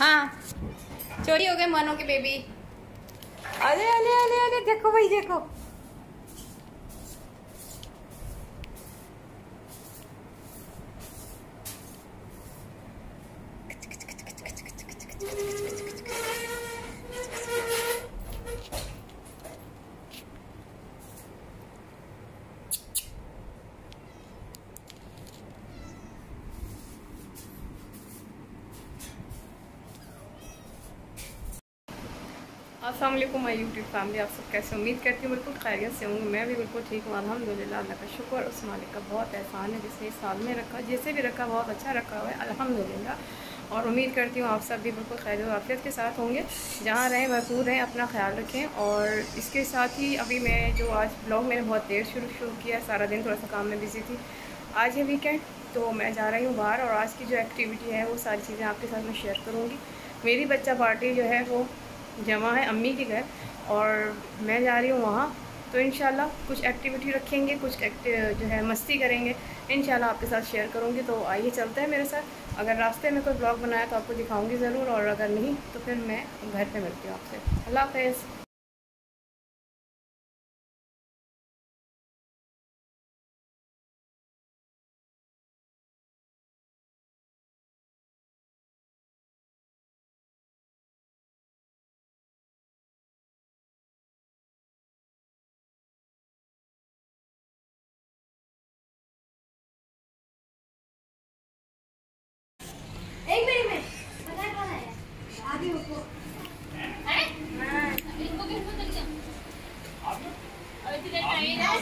हाँ। चोरी हो गए मनो के बेबी अरे अरे अरे अरे देखो भाई देखो। अस्सलाम वालेकुम, माय यूट्यूब फैमिली आप सब कैसे? उम्मीद करती हूँ बिल्कुल खैरियत से होंगे। मैं भी बिल्कुल ठीक हूँ अल्हम्दुलिल्लाह अल्लाह का शुक्र उस मालिक का बहुत एहसान है, जिसने इस साल में रखा, जैसे भी रखा, बहुत अच्छा रखा हुआ है अल्हम्दुलिल्लाह और उम्मीद करती हूँ आप सब भी बिल्कुल खैर वाफियत के साथ होंगे, जहाँ रहें, भरपूर रहें, अपना ख्याल रखें। और इसके साथ ही अभी मैं जो आज ब्लॉग मैंने बहुत देर शुरू शुरू किया सारा दिन थोड़ा सा काम में बिज़ी थी। आज है वीकेंड तो मैं जा रही हूँ बाहर और आज की जो एक्टिविटी है, वो सारी चीज़ें आपके साथ मैं शेयर करूँगी। मेरी बच्चा पार्टी जो है, वो जमा है अम्मी के घर और मैं जा रही हूँ वहाँ। तो इन कुछ एक्टिविटी रखेंगे, कुछ जो है मस्ती करेंगे। इन आपके साथ शेयर करूँगी। तो आइए चलते हैं मेरे साथ। अगर रास्ते में कोई ब्लॉग बनाया तो आपको दिखाऊँगी ज़रूर और अगर नहीं तो फिर मैं घर पर मिलती हूँ आपसे। अल्लाह हाफ़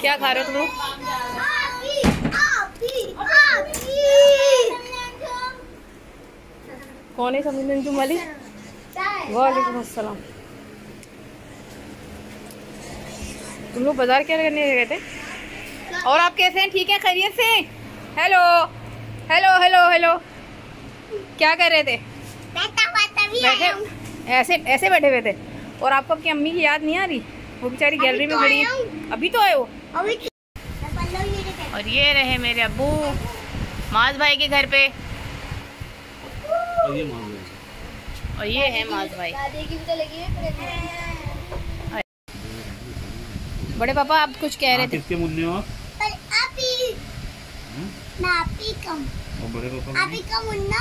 क्या खा रहे हो तुम कौन है समझ तुम वाली वालेकुम अस्सलाम तुम लोग बाज़ार क्या करने गए थे? और आप कैसे हैं? ठीक है? खैरियत से? हेलो हेलो हेलो हेलो क्या कर रहे थे? बैठे ऐसे ऐसे बैठे हुए थे। और आपको आपकी अम्मी की याद नहीं आ रही? वो बेचारी गैलरी में खड़ी है। अभी तो आए वो और ये रहे मेरे अबू। माज भाई के घर पे। और ये है माज भाई। बड़े पापा आप कुछ कह रहे थे? किसके मुन्ने हो मैं आप ही कम बड़े पापा आप ही का मुन्ना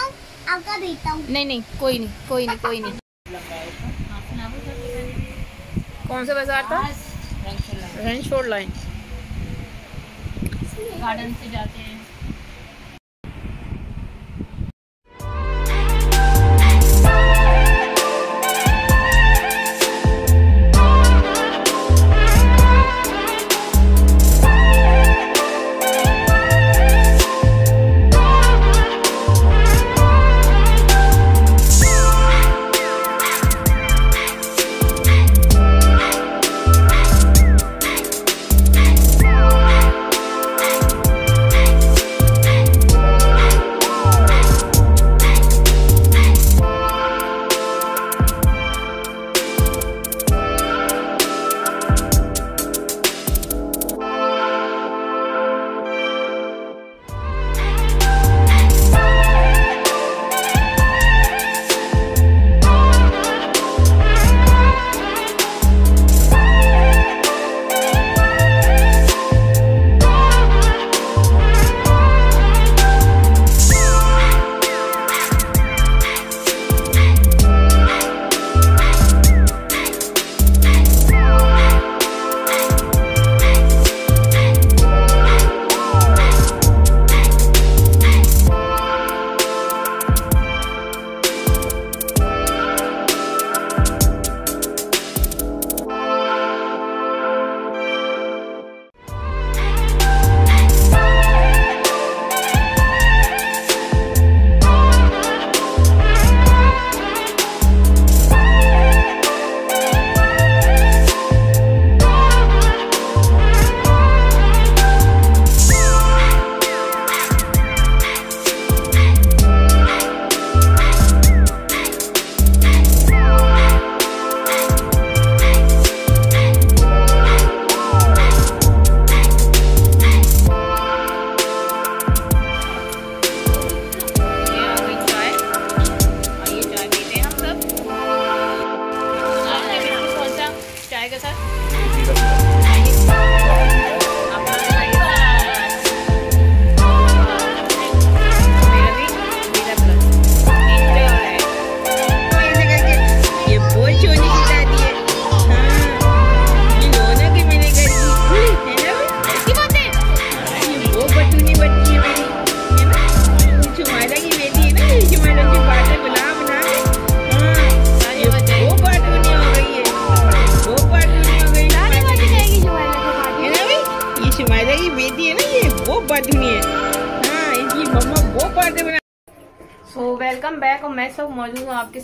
आपका बेटा हूँ। नहीं नहीं कोई नहीं कोई नहीं कोई नहीं। कौन सा बाज़ार था? रनशोर लाइन गार्डन से जाते हैं।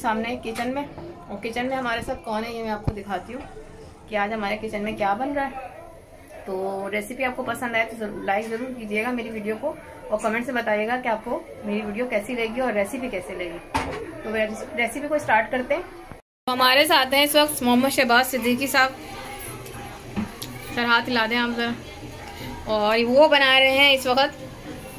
सामने किचन में। और किचन में हमारे साथ कौन है, ये मैं आपको दिखाती हूँ कि आज हमारे किचन में क्या बन रहा है। तो रेसिपी आपको पसंद आए तो लाइक ज़रूर कीजिएगा मेरी वीडियो को और कमेंट से बताइएगा कि आपको मेरी वीडियो कैसी लगेगी और रेसिपी कैसी लगेगी तो रेसिपी को स्टार्ट करते हैं। तो हमारे साथ हैं इस वक्त मोहम्मद शहबाज सिद्दीकी साहब। सर हाथ हिला दें आप जरा। और वो बना रहे हैं इस वक्त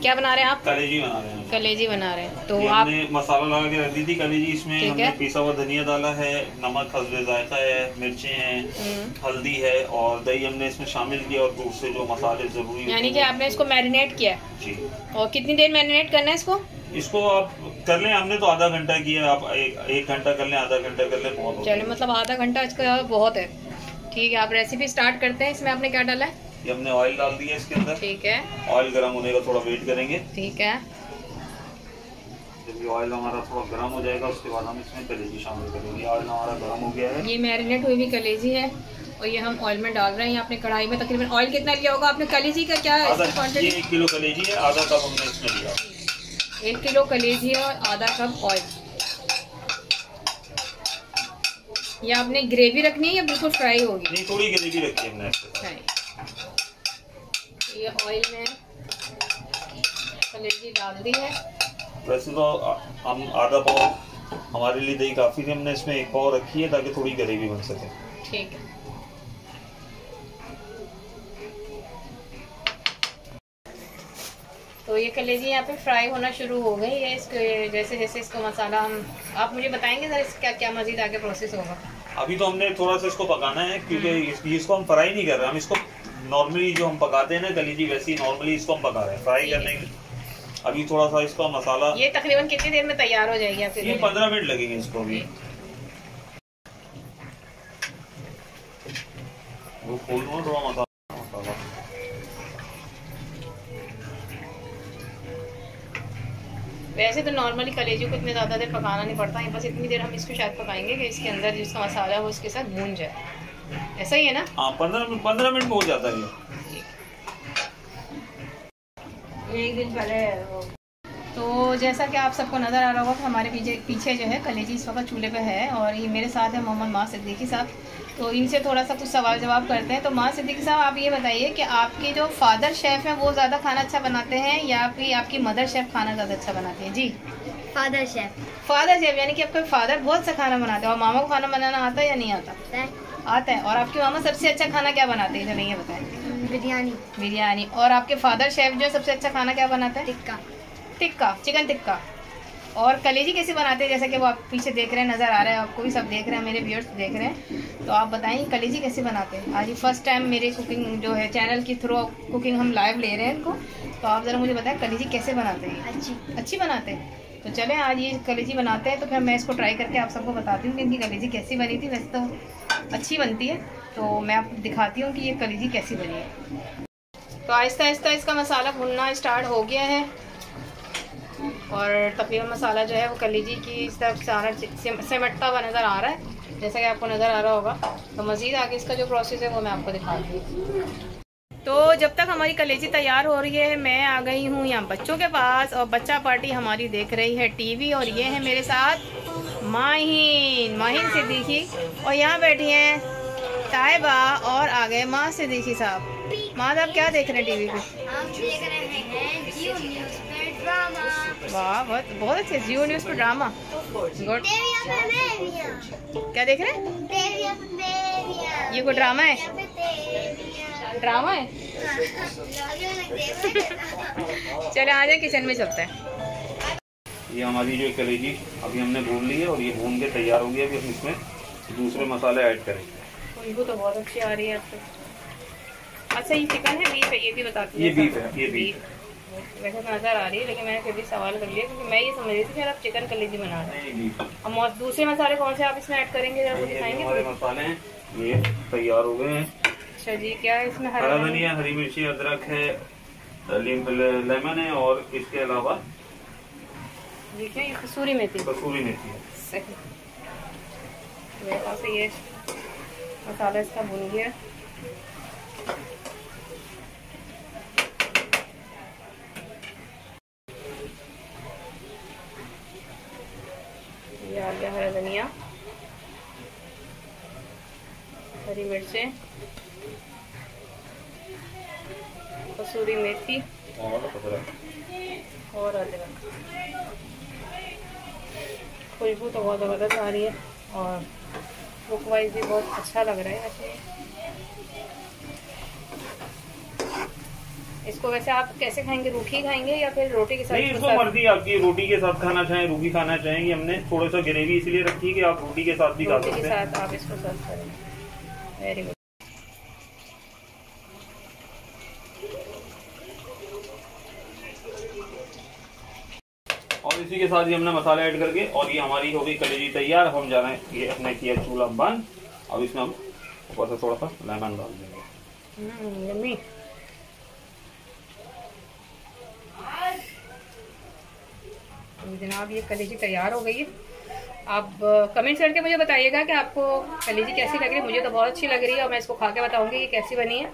क्या बना रहे हैं आप? कलेजी बना रहे हैं। कलेजी बना रहे हैं। तो आप मसाला लगा के रख दी थी कलेजी इसमें हमने पिसा हुआ धनिया डाला है नमक हल्दी जायका है मिर्ची है हम्म। हल्दी है और दही हमने इसमें शामिल किया और दूसरे जो मसाले ज़रूरी यानी कि आपने इसको मैरिनेट किया जी। और कितनी देर मैरिनेट करना है इसको? इसको आप कर लें हमने तो आधा घंटा किया आप एक घंटा कर लें आधा घंटा कर लें बहुत चलिए मतलब आधा घंटा इसका बहुत है। ठीक है आप रेसिपी स्टार्ट करते हैं इसमें आपने क्या डाला है? ये हमने ऑयल डाल दिया इसके अंदर। ठीक है। ऑयल गर्म होने का थोड़ा वेट करेंगे। ठीक है। जब ये ऑयल हमारा थोड़ा गर्म हो जाएगा उसके बाद हम इसमें कलेजी शामिल करेंगे। ऑयल हमारा गर्म हो गया है। ये मैरिनेट हुई भी कलेजी है और ये हम ऑयल में डाल रहे हैं। आपने कढ़ाई में तकरीबन ऑयल कितना लिया होगा? आपने कलेजी का क्या ये एक किलो कलेजी है आधा कप हमने इसमें लिया। एक किलो कलेजी है और आधा कप ऑयल या आपने ग्रेवी रखनी है या बिल्कुल फ्राई होगी? नहीं थोड़ी ग्रेवी रखी है हमने। ये ऑयल में कलेजी डाल दी है। वैसे तो हम आधा पाव हमारे लिए दही काफ़ी थी हमने इसमें एक पाव रखी है ताकि थोड़ी ग्रेवी बन सके। ठीक है। तो ये कलेजी यहाँ पे फ्राई होना शुरू हो गई है इसको जैसे जैसे इसको मसाला हम आप मुझे बताएँगे सर इसका क्या मजीद आगे प्रोसेस होगा? अभी तो हमने थोड़ा सा इसको पकाना है क्योंकि हम्म। इसको हम फ्राई नहीं कर रहे हम इसको नॉर्मली जो हम पकाते हैं ना कलीजी वैसी नॉर्मली इसको हम पका रहे हैं। फ्राई करने के अभी थोड़ा सा इसका मसाला ये तकरीबन कितनी देर में तैयार हो जाएगी आपके ये पंद्रह मिनट लगेंगे इसको अभी। वो खोल थोड़ा मसाला? वैसे तो नॉर्मली कलेजी को इतने ज़्यादा देर पकाना नहीं पड़ता है बस इतनी देर हम इसको शायद पकाएँगे कि इसके अंदर जिसका मसाला है वो इसके साथ भून जाए। ऐसा ही है ना? हाँ पंद्रह मिनट पंद्रह मिनट में हो जाता है एक दिन पहले तो जैसा कि आप सबको नज़र आ रहा होगा कि हमारे पीछे पीछे जो है कलेजी इस वक्त चूल्हे पे है और ये मेरे साथ है मोहम्मद माँ सिद्दीकी साहब। तो इनसे थोड़ा सा कुछ सवाल जवाब करते हैं। तो माँ सिद्दीकी साहब आप ये बताइए कि आपके जो फादर शेफ़ हैं वो ज़्यादा खाना अच्छा बनाते हैं या फिर आपकी मदर शेफ़ खाना ज़्यादा अच्छा बनाते हैं? जी। Father chef. फादर शेफ़ यानी कि आपके फादर बहुत सा खाना बनाते हैं। और मामा को खाना बनाना आता है या नहीं आता? आता है। और आपकी मामा सबसे अच्छा खाना क्या बनाते हैं? चलिए ये बताएँ बिरयानी। बिरयानी। और आपके फादर शेफ जो सबसे अच्छा खाना क्या बनाता है? टिक्का। टिक्का चिकन टिक्का। और कलेजी कैसे बनाते हैं? जैसा कि वो आप पीछे देख रहे हैं नज़र आ रहा है आपको भी सब देख रहे हैं मेरे व्यूअर्स देख रहे हैं। तो आप बताएँ कलेजी कैसे बनाते हैं? आज ही फ़र्स्ट टाइम मेरे कुकिंग जो है चैनल के थ्रू कुकिंग हम लाइव ले रहे हैं इनको। तो आप ज़रा मुझे बताएँ कलेजी कैसे बनाते हैं? अच्छी। अच्छी बनाते हैं? तो चलें आज ये कलेजी बनाते हैं तो फिर मैं इसको ट्राई करके आप सबको बताती हूँ कि इनकी कलेजी कैसी बनी थी। वैसे तो अच्छी बनती है तो मैं आपको दिखाती हूँ कि ये कलेजी कैसी बनी है। तो आहिस्ता आहिस्ता इसका मसाला भुनना स्टार्ट हो गया है। और तकरीबन मसाला जो है वो कलेजी की इस तरफ़ सारा सिमटता हुआ नज़र आ रहा है, जैसा कि आपको नज़र आ रहा होगा। तो मज़ीद आगे इसका जो प्रोसेस है वो मैं आपको दिखाती हूँ। तो जब तक हमारी कलेजी तैयार हो रही है, मैं आ गई हूँ यहाँ बच्चों के पास और बच्चा पार्टी हमारी देख रही है टीवी और ये है मेरे साथ। माहिन माहिन सिद्दीकी और यहाँ बैठी हैं ताइबा और आ गए माँ से सिद्दीकी साहब माँ साहब क्या देख रहे हैं टीवी पे वाह बहुत बहुत अच्छे जियो न्यूज़ पर ड्रामा गुड क्या देख रहे हैं ये कोई ड्रामा है ड्रामा है चले आ जाए किचन में चलते हैं ये हमारी जो कलेजी अभी हमने भून ली है और ये भून के तैयार हो गया अभी हम इसमें दूसरे मसाले ऐड करेंगे। खुशबू तो बहुत अच्छी आ रही है अच्छा ये चिकन है बीफ है ये भी बताती ये बीफ है ये बीफ वैसे तो नज़र आ रही है लेकिन मैंने फिर भी सवाल कर लिया क्योंकि मैं ये समझ रही थी कि आप चिकन कलेजी बना रहे हैं। और दूसरे मसाले कौन से आप इसमें ऐड करेंगे जरा दिखाएँगे? हमारे मसाले ये तैयार हो गए हैं। अच्छा जी क्या है इसमें हरा धनिया? हरी मिर्ची अदरक है लेमन है और इसके अलावा ये ये कसूरी मेथी। कसूरी मेथी है। सही। तो ये मसाला इसका भुन गया। ये आ गया हरा धनिया हरी मिर्चें कसूरी मेथी और अदरक। और अदरक। खुशबू तो बहुत ज़बरदस्त आ रही है और लुक वाइज भी बहुत अच्छा लग रहा है वैसे। इसको वैसे आप कैसे खाएँगे रूखी खाएँगे या फिर रोटी के साथ नहीं इसको मर्ज़ी आपकी रोटी के साथ खाना चाहें रूखी खाना चाहेंगे हमने थोड़ा सा ग्रेवी इसलिए रखी है कि आप रोटी के साथ भी खा रोटी के सकते हैं। साथ आप इसको सर्व करें। वेरी गुड और इसी के साथ ही हमने मसाला ऐड करके और ये हमारी हो गई कलेजी तैयार। हम जा रहे हैं ये अपने किया चूल्हा बंद। अब इसमें हम ऊपर से थोड़ा सा लेमन डाल देंगे। हम्म, जनाब ये कलेजी तैयार हो गई है। आप कमेंट करके मुझे बताइएगा कि आपको कलेजी कैसी लग रही है। मुझे तो बहुत अच्छी लग रही है और मैं इसको खा के बताऊँगी ये कैसी बनी है।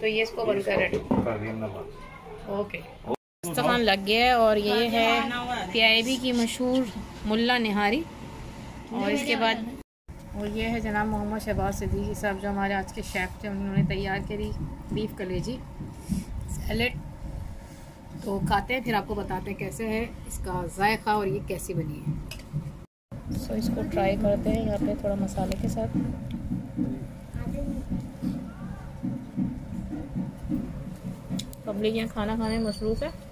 तो ये इसको बनकर रेडी कर दिया ओके। सामान लग गया है और ये है पीआईबी की मशहूर मुल्ला निहारी। और इसके बाद और ये है जनाब मोहम्मद शहबाज सिद्दीकी साहब, जो हमारे आज के शेफ़ थे, उन्होंने तैयार करी बीफ कलेजी, सैलेड। तो खाते हैं, फिर आपको बताते हैं कैसे है इसका जायका और ये कैसी बनी है। सो इसको ट्राई करते हैं यहाँ पे थोड़ा मसाले के साथ। पब्लिक यहाँ खाना खाने में मसरूफ़ है।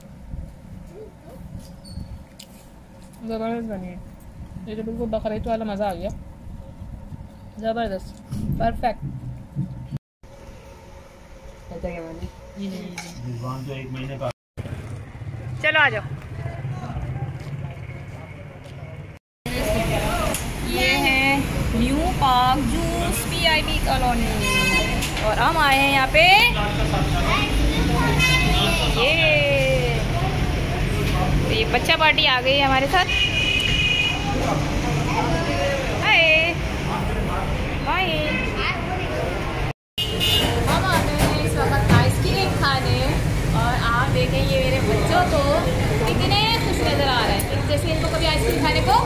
ज़बरदस्त बनी है। ये तो बिल्कुल बकरीद वाला मज़ा आ गया। ज़बरदस्त। परफेक्ट तो एक महीने का चलो आ जाओ। ये है न्यू पार्क जूस पी आई पीआईबी कॉलोनी। और हम आए हैं यहाँ पे ये। ये बच्चा पार्टी आ गई है हमारे साथ हाय बाय हम आ गए हैं इस वक्त आइसक्रीम खाने और आप देखें ये मेरे बच्चों को कितने खुश नज़र आ रहे हैं जैसे इनको कभी आइसक्रीम खाने को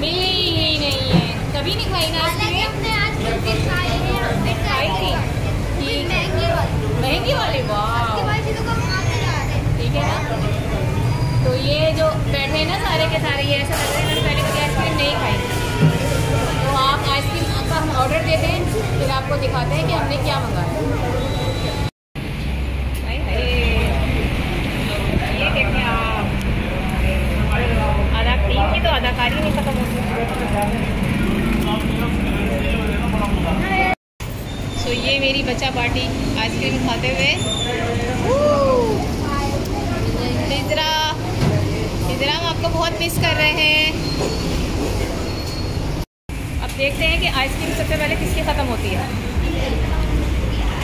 मिली ही नहीं है कभी नहीं खाई ना हालाँकि आइसक्रीम हमने आज बिस्किट खाए हैं हमने खाई थी कोई ठीक है महँगी वाली महँगी वाली वाह के बाद चीज़ों को हम खाते जा रहे हैं ठीक है ना तो ये जो बैठे हैं ना सारे के सारे ये ऐसा लग रहा है मैंने पहले कभी आइसक्रीम नहीं खाई। तो आप आइसक्रीम का हम ऑर्डर देते हैं फिर आपको दिखाते हैं कि हमने क्या मंगाया। तो अदाकारी नहीं खत्म होती सो ये मेरी बच्चा पार्टी आइसक्रीम खाते हुए हिजरा हिजरा हम आपको मिस कर रहे हैं। अब देखते हैं कि आइसक्रीम सबसे पहले किसकी ख़त्म होती है।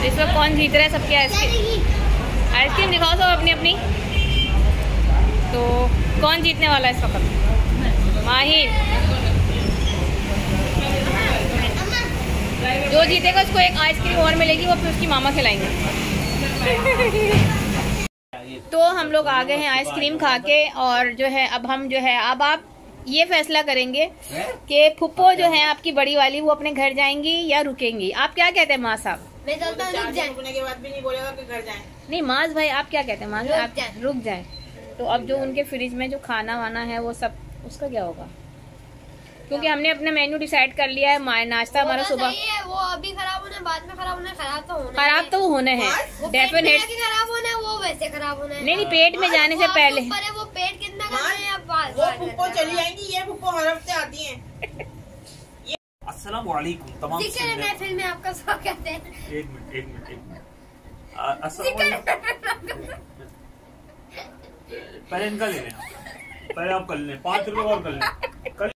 इस वक्त कौन जीत रहा है सबके आइसक्रीम आइसक्रीम दिखाओ सब अपनी अपनी। तो कौन जीतने वाला है इस वक्त? माहिर। जो जीतेगा उसको एक आइसक्रीम और मिलेगी, वो फिर उसकी मामा खिलाएँगे। तो हम लोग आ गए हैं आइसक्रीम खा के और जो है अब हम जो है अब आप ये फैसला करेंगे कि फुप्पो जो है आपकी बड़ी वाली वो अपने घर जाएँगी या रुकेंगी? आप क्या कहते हैं माँ साहब? मैं चलता हूँ रुक जाए। रुकने के बाद भी नहीं बोलेगा कि घर जाएँ। नहीं माज भाई आप क्या कहते हैं? माज भाई आप जाएँ। रुक जाए। तो अब जो उनके फ्रिज में जो खाना वाना है वो सब उसका क्या होगा? क्योंकि हमने अपना मेन्यू डिसाइड कर लिया है मा- नाश्ता हमारा सुबह। वो अभी खराब होना बाद में खराब होना खराब तो होना खराब तो होने हैं। डेफिनेट वैसे खराब होना है। नहीं नहीं पेट में जाने से पहले। आपके ऊपर है, वो पेट कितना है वो फुप्पो चली आएँगी ये फुप्पो हर हफ़्ते आती हैं। अस्सलाम वालेकुम तमाम महफिल में आपका स्वागत है। एक मिनट एक मिनट एक मिनट। अस्सलाम पहले इनका ले लें पहले आप कर लें पाँच रुपए और कर लें।